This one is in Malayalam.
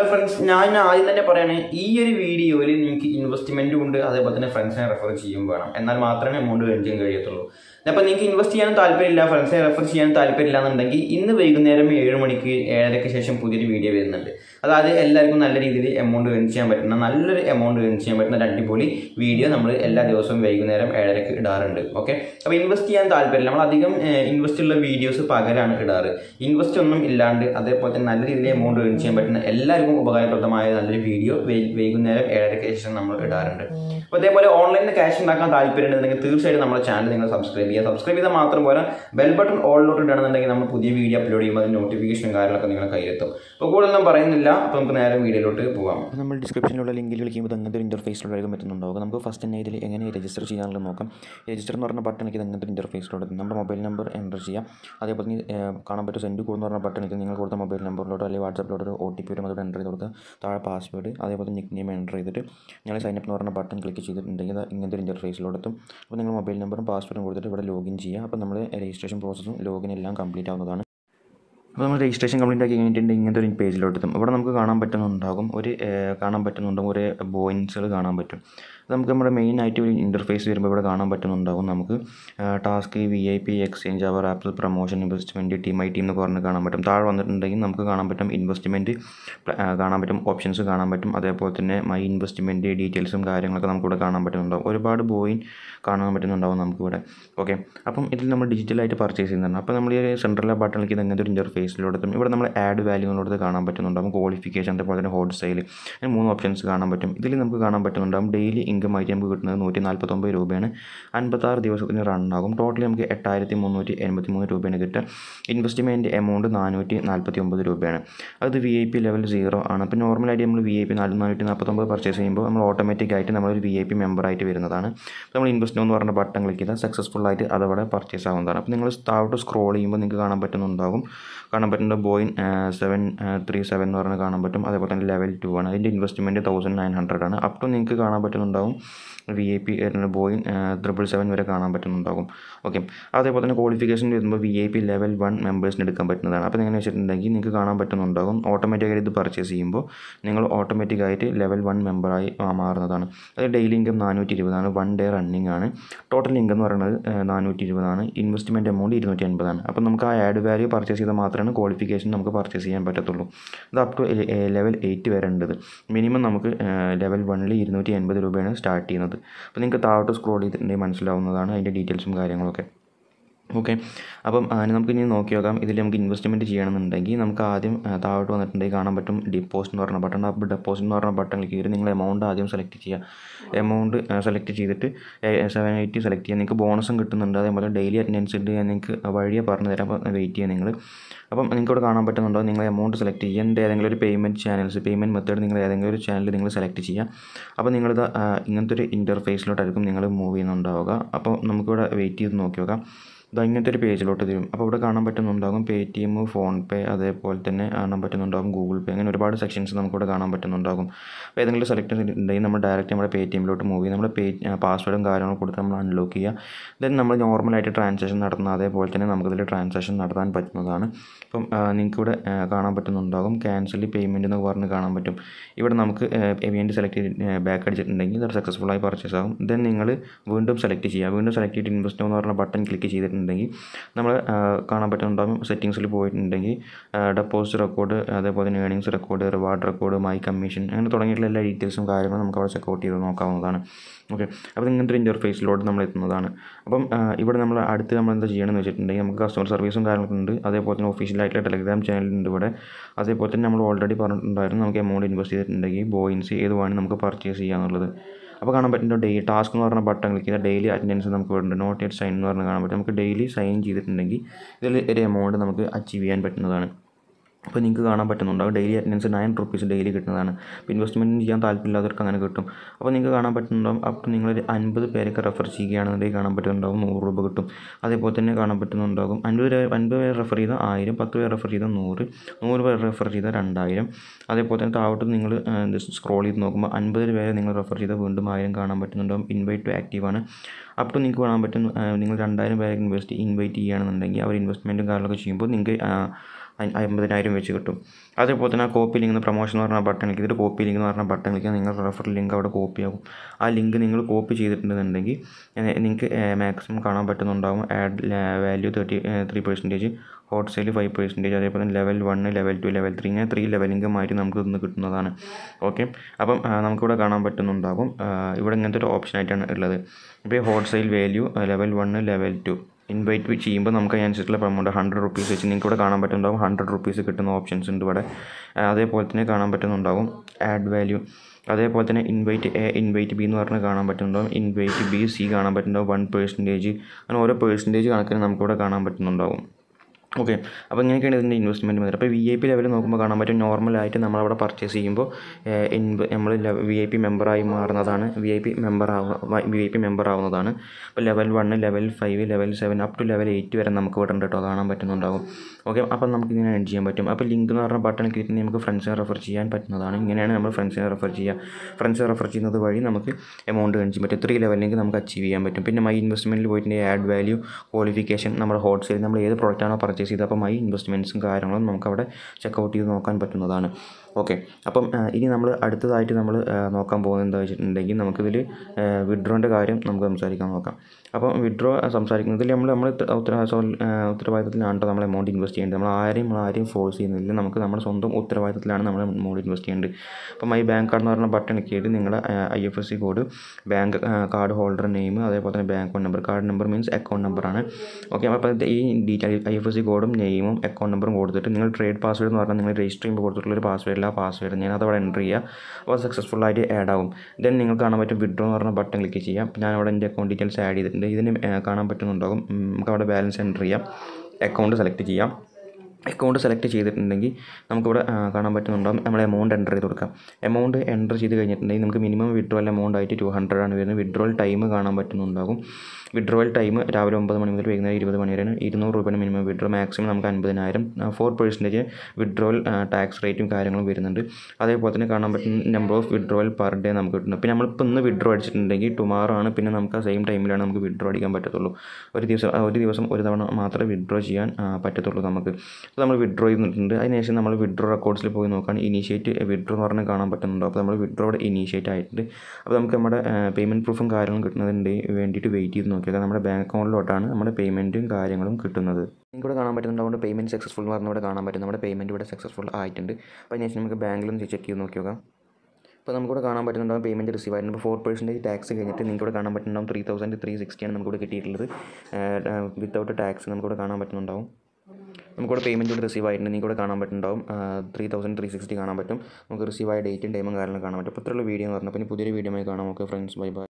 ഹലോ ഫ്രണ്ട്സ് ഞാൻ ആദ്യം തന്നെ പറയണേ ഈ ഒരു വീഡിയോയിൽ നിങ്ങൾക്ക് ഇൻവെസ്റ്റ്മെന്റും ഉണ്ട് അതേപോലെ തന്നെ ഫ്രണ്ട്സിനെ റെഫർ ചെയ്യും വേണം. എന്നാൽ മാത്രമേ എമൗണ്ട് വേണ്ടി ചെയ്യാൻ കഴിയത്തുള്ളൂ. അപ്പോൾ നിങ്ങൾക്ക് ഇൻവെസ്റ്റ് ചെയ്യാൻ താല്പര്യമില്ല ഫ്രണ്ട്സിനെ റെഫർ ചെയ്യാൻ താല്പര്യമില്ല എന്നുണ്ടെങ്കിൽ ഇന്ന് വൈകുന്നേരം ഏഴ് മണിക്ക് ഏഴരയ്ക്ക് ശേഷം പുതിയൊരു വീഡിയോ വരുന്നുണ്ട്. അതായത് എല്ലാവർക്കും നല്ല രീതിയിൽ എമൗണ്ട് ഏൺ ചെയ്യാൻ പറ്റുന്ന നല്ലൊരു എമൗണ്ട് ഏൺ ചെയ്യാൻ പറ്റുന്ന അടിപൊളി വീഡിയോ നമ്മൾ എല്ലാ ദിവസവും വൈകുന്നേരം ഏഴരയ്ക്ക് ഇടാറുണ്ട്. ഓക്കെ അപ്പോൾ ഇൻവെസ്റ്റ് ചെയ്യാൻ താല്പര്യമില്ല. നമ്മൾ അധികം ഇൻവെസ്റ്റ് ഉള്ള വീഡിയോസ് പകരാണ് ഇടാറ്. ഇൻവെസ്റ്റ് ഒന്നും ഇല്ലാണ്ട് അതേപോലെ തന്നെ നല്ല രീതിയിൽ എമൗണ്ട് ഏൺ ചെയ്യാൻ പറ്റുന്ന എല്ലാവർക്കും ഉപകാരപ്രദമായ നല്ലൊരു വീഡിയോ വൈകുന്നേരം ഏഴരയ്ക്ക് ശേഷം നമ്മൾ ഇടാറുണ്ട്. അപ്പോൾ അതേപോലെ ഓൺലൈനിൽ ക്യാഷ് ഉണ്ടാക്കാൻ താല്പര്യമുണ്ടെങ്കിൽ തീർച്ചയായിട്ടും നമ്മുടെ ചാനൽ നിങ്ങൾ സബ്സ്ക്രൈബ് ചെയ്യുക. സബ്സ്ക്രൈബ് ചെയ്താൽ മാത്രം പോരാ ബെൽ ബട്ടൺ ഓളിലോട്ട് ഇടണമെന്നുണ്ടെങ്കിൽ നമ്മൾ പുതിയ വീഡിയോ അപ്ലോഡ് ചെയ്യുമ്പോൾ അതിന് നോട്ടിഫിക്കേഷനും കാര്യങ്ങളൊക്കെ നിങ്ങളുടെ കയ്യിലെത്തും. അപ്പോൾ കൂടുതലൊന്നും പറയുന്നില്ല. അപ്പോൾ നമുക്ക് നേരെ വീഡിയോയിലോട്ട് പോകാം നമ്മൾ ഡിസ്ക്രിപ്ഷനിലുള്ള ലിങ്കിൽ ക്ലിക്കുമ്പോൾ അങ്ങനത്തെ ഒരു ഇന്റർഫേസിലോട്ടായിരിക്കും എത്തുന്നുണ്ടാവും നമുക്ക് ഫസ്റ്റ് തന്നെ ഇതിൽ എങ്ങനെ രജിസ്റ്റർ ചെയ്യാനുള്ളത് നോക്കാം. രജിസ്റ്റർ എന്ന് പറഞ്ഞ ബട്ടൺ എനിക്ക് അങ്ങനത്തെ ഇന്റർഫേസിലോട്ട് നമ്മുടെ മൊബൈൽ നമ്പർ എന്റർ ചെയ്യാം. അതേപോലെ തന്നെ കാണാൻ പറ്റും സെൻഡ് കൂടുന്ന പറഞ്ഞ ബട്ടൺ എനിക്ക് നിങ്ങൾ കൊടുത്ത മൊബൈൽ നമ്പറിലോട്ടോ അല്ലെങ്കിൽ വാട്സപ്പിലോട്ടോ ഒരു ഒ ടി പി വരും. അതോടെ എന്റർ ചെയ്ത് കൊടുക്കുക താഴെ പാസ്വേഡ് അതേപോലെ നിക് നെയിം എന്റർ ചെയ്തിട്ട് സൈൻ അപ്പ് എന്ന് പറഞ്ഞ ബട്ടൺ ക്ലിക്ക് ചെയ്തിട്ടുണ്ടെങ്കിൽ ഇങ്ങനത്തെ ഒരു ഇന്റർഫേസിലോട്ട് എത്തും. അപ്പോൾ നിങ്ങൾ മൊബൈൽ നമ്പറും പാസ്വേഡും കൊടുത്തിട്ട് ഇവിടെ ലോഗിൻ ചെയ്യുക. അപ്പോൾ നമ്മൾ രജിസ്ട്രേഷൻ പ്രോസസ്സും ലോഗിൻ എല്ലാം കംപ്ലീറ്റ് ആവുന്നതാണ്. അപ്പോൾ നമ്മൾ രജിസ്ട്രേഷൻ കംപ്ലീറ്റ് ആക്കി കഴിഞ്ഞിട്ടുണ്ട് ഇങ്ങനത്തെ ഒരു പേജിലോട്ട് എത്തും ഇവിടെ നമുക്ക് കാണാൻ പറ്റുന്നുണ്ടാകും ഒരു കാണാൻ പറ്റുന്നുണ്ടാകും ഒരു പോയിന്റ്സുകൾ കാണാൻ പറ്റും. നമുക്ക് നമ്മുടെ മെയിൻ ആയിട്ട് ഒരു ഇന്റർഫേസ് വരുമ്പോൾ ഇവിടെ കാണാൻ പറ്റുന്നുണ്ടാകും നമുക്ക് task V I P exchange our Apple promotion investment team I team എന്ന് പറഞ്ഞ് കാണാൻ പറ്റും. താഴെ വന്നിട്ടുണ്ടെങ്കിൽ നമുക്ക് കാണാൻ പറ്റും ഇൻവെസ്റ്റ്മെന്റ് കാണാൻ പറ്റും ഓപ്ഷൻസ് കാണാൻ പറ്റും. അതേപോലെ തന്നെ മൈ ഇൻവെസ്റ്റ്മെന്റ് ഡീറ്റെയിൽസും കാര്യങ്ങളൊക്കെ നമുക്കിവിടെ കാണാൻ പറ്റുന്നുണ്ടാവും. ഒരുപാട് ബോയിൻ കാണാൻ പറ്റുന്നുണ്ടാവും നമുക്കിവിടെ ഓക്കെ അപ്പം ഇതിൽ നമ്മൾ ഡിജിറ്റലായിട്ട് പർച്ചേസ് ചെയ്യുന്നുണ്ട് അപ്പോൾ നമ്മൾ ഈ സെൻട്രൽ ബട്ടണിലേക്ക് ഇത് അങ്ങനത്തെ ഒരു ഇന്റർഫേസിലോടത്തും ഇവിടെ നമ്മൾ ആഡ് വാല്യൂകളോട് കാണാൻ പറ്റുന്നുണ്ടാവും. ക്വാളിഫിക്കേഷൻ അതേപോലെ തന്നെ ഹോട്ട് സെയിൽ മൂന്ന് ഓപ്ഷൻസ് കാണാൻ പറ്റും. ഇതിൽ നമുക്ക് കാണാൻ പറ്റുന്നുണ്ടാവും. ഡെയിലി ഇൻകം ആയിട്ട് നമുക്ക് കിട്ടുന്നത് നൂറ്റി നാൽപ്പത്തൊമ്പത് രൂപയാണ്. അൻപത്താറ് ദിവസത്തിന് റൺ ആകും. ടോട്ടലി നമുക്ക് എട്ടായിരത്തി മുന്നൂറ്റി എൺപത്തി മൂന്ന് രൂപയാണ് കിട്ടുക. ഇൻവെസ്റ്റ്മെന്റ് എമൗണ്ട് നാനൂറ്റി നാൽപ്പത്തി ഒമ്പത് രൂപയാണ്. അത് V I P level zero ആണ്. അപ്പോൾ നോർമലായിട്ട് നമ്മൾ വി ഐ പി നാല് നാനൂറ്റി നാൽപ്പത്തൊമ്പത് പർച്ചേസ് ചെയ്യുമ്പോൾ നമ്മൾ ഓട്ടോമാറ്റിക് ആയിട്ട് നമ്മളൊരു വി ഐ പി മെമ്പറായിട്ട് വരുന്നതാണ്. നമ്മൾ ഇൻവെസ്റ്റ് എന്ന് പറഞ്ഞ ബട്ടൺ ക്ലിക്ക് ചെയ്താൽ സക്സസ്ഫുൾ ആയിട്ട് അതവിടെ പർച്ചേസ് ആവുന്നതാണ്. അപ്പോൾ നിങ്ങൾ താഴോട്ട് സ്ക്രോൾ ചെയ്യുമ്പോൾ നിങ്ങൾക്ക് കാണാൻ പറ്റുന്നുണ്ടാകും കാണാൻ പറ്റുന്ന ബോയിൻ സെവൻ ത്രീ സെവൻ എന്ന് പറഞ്ഞ് കാണാൻ പറ്റും. അതേപോലെ തന്നെ ലെവൽ ടു ആണ്. അതിന്റെ ഇൻവെസ്റ്റ്മെന്റ് തൗസൻഡ് നയൻ ഹൺഡ്രഡ് ആണ്. അപ്പ് ടു നിങ്ങൾക്ക് കാണാൻ പറ്റുന്നുണ്ടാവും. വി ഐ പി ബോയിൻ ട്രിപ്പിൾ സെവൻ വരെ കാണാൻ പറ്റുന്നുണ്ടാകും. ഓക്കെ അതേപോലെ തന്നെ ക്വാളിഫിക്കേഷൻ വരുമ്പോൾ V I P level one മെമ്പേഴ്സിന് എടുക്കാൻ പറ്റുന്നതാണ്. അപ്പോൾ എങ്ങനെ വെച്ചിട്ടുണ്ടെങ്കിൽ നിങ്ങൾക്ക് കാണാൻ പറ്റുന്നുണ്ടാകും. ഓട്ടോമാറ്റിക്കായിട്ട് ഇത് പർച്ചേസ് ചെയ്യുമ്പോൾ നിങ്ങൾ ഓട്ടോമാറ്റിക്കായിട്ട് ലെവൽ വൺ മെമ്പറായി മാറുന്നതാണ്. അത് ഡെയിലി ഇൻകം നാനൂറ്റി ഇരുപതാണ് വൺ ഡേ റണ്ണിങ് ആണ്. ടോട്ടൽ ഇൻകം എന്ന് പറയുന്നത് നാനൂറ്റി ഇരുപതാണ് ഇൻവെസ്റ്റ്മെന്റ് എമൗണ്ട് ഇരുന്നൂറ്റി അൻപതാണ് അപ്പോൾ നമുക്ക് ആ ആഡ് വാല്യൂ പർച്ചേസ് ചെയ്താൽ മാത്രമാണ് ക്വാളിഫിക്കേഷൻ നമുക്ക് പർച്ചേസ് ചെയ്യാൻ പറ്റത്തുള്ളൂ. ഇത് അപ് ടു ലെവൽ എയ്റ്റ് വരെ മിനിമം നമുക്ക് ലെവൽ വണ്ണിൽ ഇരുന്നൂറ്റി എൺപത് രൂപയാണ് സ്റ്റാർട്ട് ചെയ്യുന്നത്. അപ്പോൾ നിങ്ങൾക്ക് താഴോട്ട് സ്ക്രോൾ ചെയ്തിട്ടുണ്ടെങ്കിൽ മനസ്സിലാവുന്നതാണ് അതിന്റെ ഡീറ്റെയിൽസും കാര്യങ്ങളൊക്കെ. ഓക്കെ അപ്പം അതിന് നമുക്ക് ഇനി നോക്കി നോക്കാം. ഇതിൽ നമുക്ക് ഇൻവെസ്റ്റ്മെന്റ് ചെയ്യണമെന്നുണ്ടെങ്കിൽ നമുക്ക് ആദ്യം താഴോട്ട് വന്നിട്ടുണ്ടെങ്കിൽ കാണാൻ പറ്റും ഡിപ്പോസിറ്റ് എന്ന് പറഞ്ഞ ബട്ടൺ ആ ഡെപ്പോസിറ്റ് എന്ന് പറഞ്ഞ ബട്ടൺ ക്ലിക്ക് നിങ്ങൾ എമൗണ്ട് ആദ്യം സെലക്ട് ചെയ്യുക. എമൗണ്ട് സെലക്ട് ചെയ്തിട്ട് സെവൻ എയ്റ്റി സെലക്ട് ചെയ്യുക. നിങ്ങൾക്ക് ബോണസും കിട്ടുന്നുണ്ട്. അതേപോലെ ഡെയിലി അറ്റൻഡൻസ് ഉണ്ട്. ഞാൻ നിങ്ങൾക്ക് വഴിയെ പറഞ്ഞു തരാം. അപ്പോൾ വെയിറ്റ് ചെയ്യുക നിങ്ങൾ. അപ്പം നിങ്ങൾക്ക് ഇവിടെ കാണാൻ പറ്റുന്നുണ്ടോ? നിങ്ങൾ എമൗണ്ട് സെലക്ട് ചെയ്യുക. എന്റെ ഏതെങ്കിലും ഒരു പേയ്മെന്റ് ചാനൽസ് പേയ്മെന്റ് മെത്തേഡ് നിങ്ങൾ ഏതെങ്കിലും ഒരു ചാനൽ നിങ്ങൾ സെലക്ട് ചെയ്യുക. അപ്പോൾ നിങ്ങളിത് ഇങ്ങനത്തെ ഒരു ഇന്റർഫേസിലോട്ടായിരിക്കും നിങ്ങൾ മൂവ് ചെയ്യുന്നുണ്ടാവുക. അപ്പോൾ നമുക്കിവിടെ വെയിറ്റ് ചെയ്ത് നോക്കി നോക്കാം. ഇതാ ഇങ്ങനത്തെ ഒരു പേജിലോട്ട് തരും അപ്പോൾ ഇവിടെ കാണാൻ പറ്റുന്നുണ്ടാകും പേ ടി എം ഫോൺ പേ അതേപോലെ തന്നെ കാണാൻ പറ്റുന്നുണ്ടാകും ഗൂഗിൾ പേ അങ്ങനെ ഒരുപാട് സെക്ഷൻസ് നമുക്കിവിടെ കാണാൻ പറ്റുന്നുണ്ടാകും. അപ്പോൾ ഏതെങ്കിലും സെലക്ട് ഉണ്ടെങ്കിൽ നമ്മൾ ഡയറക്റ്റ് നമ്മുടെ പേ ടി എമ്മിലോട്ട് മൂവ് ചെയ്യും നമ്മുടെ പേ പാസ്വേഡും കാര്യങ്ങളും കൊടുത്ത് നമ്മൾ അൺലോക്ക് ചെയ്യുക. ദെൻ നമ്മൾ നോർമലായിട്ട് ട്രാൻസാക്ഷൻ നടത്തുന്ന അതേപോലെ തന്നെ നമുക്കിതിൽ ട്രാൻസാക്ഷൻ നടത്താൻ പറ്റുന്നതാണ്. ഇപ്പം നിങ്ങൾക്കിവിടെ കാണാൻ പറ്റുന്നുണ്ടാകും ക്യാൻസൽ പേയ്മെന്റ് എന്നൊക്കെ പറഞ്ഞ് കാണാൻ പറ്റും. ഇവിടെ നമുക്ക് പേയ്മെന്റ് സെലക്ട് ചെയ്ത് ബാക്ക് അടിച്ചിട്ടുണ്ടെങ്കിൽ അത് ആയി പർച്ചേസ് ആകും. ദെൻ നിങ്ങൾ വീണ്ടും സെലക്ട് ചെയ്യുക. വീണ്ടും സെലക്ട് ചെയ്തിട്ട് ഇൻവെസ്റ്റ് എന്ന് പറഞ്ഞ ബട്ടൺ ക്ലിക്ക് ചെയ്തിട്ടുണ്ടെങ്കിൽ നമ്മൾ കാണാൻ പറ്റുന്നുണ്ടാകും സെറ്റിങ്സിൽ പോയിട്ടുണ്ടെങ്കിൽ ഡെപ്പോസിറ്റ് റെക്കോർഡ് അതേപോലെ തന്നെ earnings record reward record my commission അങ്ങനെ തുടങ്ങിയിട്ടുള്ള എല്ലാ ഡീറ്റെയിൽസും കാര്യങ്ങളും നമുക്ക് അവിടെ ചെക്കൗട്ട് ചെയ്ത് നോക്കാവുന്നതാണ്. ഓക്കെ അപ്പോൾ ഇങ്ങനത്തെ ഒരു ഇന്റർഫേസിലോട്ട് നമ്മൾ എത്തുന്നതാണ്. അപ്പം ഇവിടെ നമ്മൾ അടുത്ത് നമ്മൾ എന്താ ചെയ്യണമെന്ന് വെച്ചിട്ടുണ്ടെങ്കിൽ നമുക്ക് കസ്റ്റമർ സർവീസും കാര്യങ്ങളുണ്ട് അതേപോലെ തന്നെ ഒഫീഷ്യലായിട്ടുള്ള ടെലഗ്രാം ചാനലുണ്ട് ഇവിടെ. അതേപോലെ തന്നെ നമ്മൾ ഓൾറെഡി പറഞ്ഞിട്ടുണ്ടായിരുന്നു നമുക്ക് എമൗണ്ട് ഇൻവെസ്റ്റ് ചെയ്തിട്ടുണ്ടെങ്കിൽ ബോയിൻസ് ഏത് വേണമെങ്കിൽ നമുക്ക് പർച്ചേസ് ചെയ്യാന്നുള്ളത്. അപ്പോൾ കാണാൻ പറ്റുന്നത് ഡേ ടാസ്ക് എന്ന് പറഞ്ഞ ബട്ടൺ ക്ലിക്ക് ചെയ്താൽ ഡെയിലി അറ്റൻഡൻസ് നമുക്ക് വരുന്നുണ്ട് നോട്ട് എയ്റ്റ് സൈൻ എന്ന് പറഞ്ഞ് കാണാൻ പറ്റും. നമുക്ക് ഡെയിലി സൈൻ ചെയ്തിട്ടുണ്ടെങ്കിൽ ഇതിൽ ഒരു എമൗണ്ട് നമുക്ക് അച്ചീവ് ചെയ്യാൻ പറ്റുന്നതാണ്. അപ്പോൾ നിങ്ങൾക്ക് കാണാൻ പറ്റുന്നുണ്ടാവും daily attendance nine rupees daily കിട്ടുന്നതാണ്. അപ്പോൾ ഇൻവെസ്റ്റ്മെന്റ് ചെയ്യാൻ താല്പര്യമില്ലാത്തവർക്ക് അങ്ങനെ കിട്ടും. അപ്പോൾ നിങ്ങൾക്ക് കാണാൻ പറ്റുന്നുണ്ടാവും. അപ്പോൾ നിങ്ങളൊരു അൻപത് പേരൊക്കെ റെഫർ ചെയ്യുകയാണെന്നുണ്ടെങ്കിൽ കാണാൻ പറ്റുന്നുണ്ടാവും. നൂറ് രൂപ കിട്ടും. അതേപോലെ തന്നെ കാണാൻ പറ്റുന്നുണ്ടാകും. അൻപത് അൻപത് പേര് റെഫർ ചെയ്താൽ ആയിരം പത്ത് പേര് റെഫർ ചെയ്താൽ നൂറ് നൂറ് പേര് റെഫർ ചെയ്താൽ രണ്ടായിരം. അതേപോലെ തന്നെ താഴോട്ട് നിങ്ങൾ സ്ക്രോൾ ചെയ്ത് നോക്കുമ്പോൾ അൻപത് പേരെ നിങ്ങൾ റെഫർ ചെയ്താൽ വീണ്ടും ആയിരം കാണാൻ പറ്റുന്നുണ്ടാവും. ഇൻവൈറ്റ് ടു ആക്റ്റീവാണ് അപ്പ് ടു നിങ്ങൾക്ക് കാണാൻ പറ്റും നിങ്ങൾ രണ്ടായിരം പേരെ ഇൻവെസ്റ്റ് ഇൻവൈറ്റ് ചെയ്യുകയാണെന്നുണ്ടെങ്കിൽ അവർ ഇൻവെസ്റ്റ്മെന്റും കാര്യങ്ങളൊക്കെ ചെയ്യുമ്പോൾ നിങ്ങൾക്ക് അമ്പതിനായിരം വെച്ച് കിട്ടും. അതേപോലെ തന്നെ ആ കോപ്പി ലിങ്ക് എന്ന് പ്രൊമോഷൻ എന്ന് പറഞ്ഞ ബട്ടൺ ക്ലിക്ക് കോപ്പി ലിങ്ക് എന്ന് പറഞ്ഞ ബട്ടൺ ക്ലിക്ക് നിങ്ങൾ റെഫറൽ ലിങ്ക് അവിടെ കോപ്പി ആകും. ആ ലിങ്ക് നിങ്ങൾ കോപ്പി ചെയ്തിട്ടുണ്ടെന്നുണ്ടെങ്കിൽ നിങ്ങൾക്ക് മാക്സിമം കാണാൻ പറ്റുന്നുണ്ടാകും add value thirty three percentage hot sale five percentage അതേപോലെ തന്നെ level one level two level three ഇങ്ങനെ ത്രീ ലെവലിംഗുമായിട്ട് നമുക്ക് ഇന്ന് കിട്ടുന്നതാണ്. ഓക്കെ അപ്പം നമുക്കിവിടെ കാണാൻ പറ്റുന്നുണ്ടാകും. ഇവിടെ ഇങ്ങനത്തെ ഒരു ഓപ്ഷൻ ആയിട്ടാണ് ഉള്ളത്. ഇപ്പോൾ hot sale value level one level two invite ചെയ്യുമ്പോൾ നമുക്ക് അതിനനുസരിച്ചുള്ള എമൗണ്ട് ഹൺഡ്രഡ് റുപ്പീസ് വെച്ച് നിങ്ങൾക്ക് ഇവിടെ കാണാൻ പറ്റുന്നുണ്ടാവും ഹൺഡ്രഡ് റുപ്പീസ് കിട്ടുന്ന ഓപ്ഷൻസ് ഉണ്ട് ഇവിടെ. അതേപോലെ തന്നെ കാണാൻ പറ്റുന്നുണ്ടാവും ആഡ് വാല്യൂ അതേപോലെ തന്നെ ഇൻവൈറ്റ് എ ഇൻവൈറ്റ് ബി എന്ന് പറഞ്ഞ് കാണാൻ പറ്റുന്നുണ്ടാവും ഇൻവൈറ്റ് ബി സി കാണാൻ പറ്റുന്നുണ്ടാവും വൺ പേഴ്സന്റേജ് അങ്ങനെ ഓരോ പേഴ്സന്റേജ് കണക്കിന് നമുക്കിവിടെ കാണാൻ പറ്റുന്നുണ്ടാവും ഓക്കെ. അപ്പോൾ ഇങ്ങനെയൊക്കെയാണ് ഇതിന്റെ ഇൻവെസ്റ്റ്മെന്റ് മെത്തേഡ് അപ്പോൾ വി ഐ പി ലെവൽ നോക്കുമ്പോൾ കാണാൻ പറ്റും നോർമലായിട്ട് നമ്മളവിടെ പർച്ചേസ് ചെയ്യുമ്പോൾ നമ്മൾ വി ഐ പി മെമ്പറായി മാറുന്നതാണ്. വി ഐ പി മെമ്പർ ആവുക വി ഐ പി മെമ്പർ ആവുന്നതാണ്. അപ്പോൾ level one level five level seven up to level eight വരെ നമുക്ക് ഇവിടെ ഉണ്ട് കേട്ടോ കാണാൻ പറ്റുന്നുണ്ടാകും ഓക്കെ അപ്പോൾ നമുക്ക് ഇങ്ങനെ എഡ് ചെയ്യാൻ പറ്റും. അപ്പോൾ ലിങ്ക് എന്ന് പറഞ്ഞ ബട്ടൺ ക്ലിക്ക് ചെയ്ത് നമുക്ക് ഫ്രണ്ട്സിനെ റെഫർ ചെയ്യാൻ പറ്റുന്നതാണ്. ഇങ്ങനെയാണ് നമ്മൾ ഫ്രണ്ട്സിനെ റെഫർ ചെയ്യുക ഫ്രണ്ട്സിനെ റെഫർ ചെയ്യുന്നത് വഴി നമുക്ക് എമൗണ്ട് ഏൺ ചെയ്യാൻ പറ്റും. ത്രീ ലെവലിലേക്ക് നമുക്ക് അച്ചീവ് ചെയ്യാൻ പറ്റും. പിന്നെ മൈ ഇൻവെസ്റ്റ്മെന്റിൽ പോയിട്ടുണ്ടെങ്കിൽ ആഡ് വാല്യൂ ക്വാളിഫിക്കേഷൻ നമ്മുടെ ഹോട്ട് സെയിൽ നമ്മൾ ഏത് പ്രോഡക്റ്റാണോ പർച്ചേസ് ചെയ്തത് അപ്പം മൈ ഇൻവെസ്റ്റ്മെന്റ്സും കാര്യങ്ങളും നമുക്ക് അവിടെ ചെക്കൗട്ട് ചെയ്ത് നോക്കാൻ പറ്റുന്നതാണ്. ഓക്കെ. അപ്പം ഇനി നമ്മൾ അടുത്തതായിട്ട് നമ്മൾ നോക്കാൻ പോകുന്നത് എന്താ വെച്ചിട്ടുണ്ടെങ്കിൽ നമുക്കിതിൽ വിഡ്രോന്റെ കാര്യം നമുക്ക് സംസാരിക്കാൻ നോക്കാം. അപ്പം വിഡ്രോ സംസാരിക്കുന്നതിൽ നമ്മൾ നമ്മൾ ഉത്തരവാദിത്തത്തിലാണ് നമ്മൾ എമൗണ്ട് ഇൻവെസ്റ്റ് ചെയ്യേണ്ടത്. നമ്മൾ ആരെയും നമ്മൾ ആരെയും ഫോഴ്സ് ചെയ്യുന്നില്ല നമുക്ക് നമ്മുടെ സ്വന്തം ഉത്തരവാദിത്തത്തിലാണ് നമ്മൾ എമൗണ്ട് ഇൻവെസ്റ്റ് ചെയ്യേണ്ടത്. അപ്പം മൈ ബാങ്ക് കാർഡ് എന്ന് പറഞ്ഞ ബട്ടൺ കയറ്റി നിങ്ങളുടെ I F S C code bank card holder name അതേപോലെ തന്നെ bank account number card number means account നമ്പറാണ് ഓക്കെ അപ്പോൾ ഈ detail I F S C കോഡും നെയിമും അക്കൗണ്ട് നമ്പറും കൊടുത്തിട്ട് നിങ്ങൾ ട്രേഡ് പാസ്വേഡ് എന്ന് പറഞ്ഞാൽ നിങ്ങൾ രജിസ്റ്റർ ചെയ്യുമ്പോൾ കൊടുത്തിട്ടുള്ള ഒരു പാസ്വേഡ് അല്ല പാസ്വേഡ് ഞാൻ അവിടെ എന്റർ ചെയ്യുക അപ്പോൾ സക്സസ്ഫുൾ ആയിട്ട് ആഡ് ആവും. ദെൻ നിങ്ങൾക്ക് കാണാൻ പറ്റും വിഡ്രോ എന്ന് പറഞ്ഞ ബട്ടൺ ക്ലിക്ക് ചെയ്യാം. ഞാൻ അവിടെ എന്റെ അക്കൗണ്ട് ഡീറ്റെയിൽസ് ആഡ് ചെയ്തിട്ടുണ്ട്. ഇതിന് കാണാൻ പറ്റുന്നുണ്ടാകും. നമുക്ക് അവിടെ ബാലൻസ് എന്റർ ചെയ്യാം. അക്കൗണ്ട് സെലക്ട് ചെയ്യാം. അക്കൗണ്ട് സെലക്ട് ചെയ്തിട്ടുണ്ടെങ്കിൽ നമുക്കിവിടെ കാണാൻ പറ്റുന്നുണ്ടാകും നമ്മൾ എമൗണ്ട് എന്റർ ചെയ്ത് കൊടുക്കാം. എമൗണ്ട് എന്റർ ചെയ്ത് കഴിഞ്ഞിട്ടുണ്ടെങ്കിൽ നമുക്ക് മിനിമം വിഡ്രോവൽ എമൗണ്ട് ആയിട്ട് ടു ഹൺഡ്രഡ് ആണ് വരുന്നത്. വിഡ്രോവൽ ടൈം കാണാൻ പറ്റുന്നുണ്ടാകും. വിഡ്രോവൽ ടൈം രാവിലെ ഒമ്പത് മണി മുതൽ വൈകുന്നേരം ഇരുപത് മണി വരെയാണ് ഇരുന്നൂറ് രൂപയാണ് മിനിമം വിഡ്രോ മാക്സിമം നമുക്ക് അൻപതിനായിരം ഫോർ പെർസെന്റേജ് വിഡ്രോവൽ ടാക്സ് റേറ്റും കാര്യങ്ങളും വരുന്നുണ്ട്. അതേപോലെ തന്നെ കാണാൻ പറ്റുന്ന number of withdrawal per day നമുക്ക് കിട്ടുന്നത് പിന്നെ നമ്മളിപ്പോൾ ഇന്ന് വിഡ്രോ അടിച്ചിട്ടുണ്ടെങ്കിൽ ടുമാറോ ആണ് പിന്നെ നമുക്ക് ആ സെയിം ടൈമിലാണ് നമുക്ക് വിഡ്രോ അടിക്കാൻ പറ്റത്തുള്ളൂ. ഒരു ദിവസം ഒരു ദിവസം ഒരു തവണ മാത്രമേ വിഡ്രോ ചെയ്യാൻ പറ്റത്തുള്ളൂ നമുക്ക്. അപ്പോൾ നമ്മൾ വിഡ്രോ ചെയ്തിട്ടുണ്ട്. അതിനുശേഷം നമ്മൾ വിഡ്രോ റെക്കോർഡ്സിൽ പോയി നോക്കുകയാണ്. ഇനീഷ്യേറ്റ് വിഡ്രോ എന്ന് പറഞ്ഞാൽ കാണാൻ പറ്റുന്നുണ്ടോ. അപ്പോൾ നമ്മൾ വിഡ്രോ ഇവിടെ ഇനീഷ്യേറ്റ് ആയിട്ടുണ്ട്. അപ്പോൾ നമുക്ക് നമ്മുടെ പേയ്മെന്റ് പ്രൂഫും കാര്യങ്ങളും കിട്ടുന്നതിന്റെ വേണ്ടിയിട്ട് വെയിറ്റ് ചെയ്ത് നോക്കിയാൽ നമ്മുടെ ബാങ്ക് അക്കൗണ്ടിലോട്ടാണ് നമ്മുടെ പേയ്മെന്റും കാര്യങ്ങളും കിട്ടുന്നത്. നിങ്ങൾക്ക് ഇവിടെ കാണാൻ പറ്റുന്നുണ്ട്. അതുകൊണ്ട് പേയ്മെന്റ് സക്സസ്ഫുൾ എന്ന് പറഞ്ഞാൽ ഇവിടെ കാണാൻ പറ്റും. നമ്മുടെ പേയ്മെന്റ് ഇവിടെ സക്സസ്ഫുൾ ആയിട്ടുണ്ട്. അപ്പോൾ അതിനുശേഷം നമുക്ക് ബാങ്കിലൊന്ന് ചെക്ക് ചെയ്ത് നോക്കി നോക്കാം. അപ്പോൾ നമുക്കിവിടെ കാണാൻ പറ്റുന്നുണ്ടാവും പേയ്മെന്റ് റിസീവ് ആയിട്ടുണ്ട്. ഇപ്പോൾ ഫോർ പെർസെന്റേജ് ടാക്സ് കഴിഞ്ഞിട്ട് നിങ്ങൾക്ക് ഇവിടെ കാണാൻ പറ്റുന്നുണ്ടാവും. ത്രീ തൗസൻഡ് ത്രീ സിക്സ്റ്റിയാണ് നമുക്കിവിടെ കിട്ടിയിട്ടുള്ളത്. വിത്തൗട്ട് ടാക്സ് നമുക്കിവിടെ കാണാൻ പറ്റുന്നുണ്ടാവും. നമുക്കിവിടെ പേയ്മെന്റ് കൂടി റിസീവ് ആയിട്ടുണ്ട്. നിങ്ങൾക്ക് ഇവിടെ കാണാൻ പറ്റുന്നുണ്ടാവും. ത്രീ തൗസൻഡ് ത്രീ സിക്സ്റ്റി കാണാൻ പറ്റും. നമുക്ക് റിസീവ് ആയ ഡേറ്റും ടൈമും കാര്യങ്ങളും കാണാൻ പറ്റും. അപ്പോൾ ഇത്രയുള്ള വീഡിയോ എന്ന് പറഞ്ഞാൽ പിന്നെ പുതിയൊരു വീഡിയോ ആയി കാണാം. Okay friends bye bye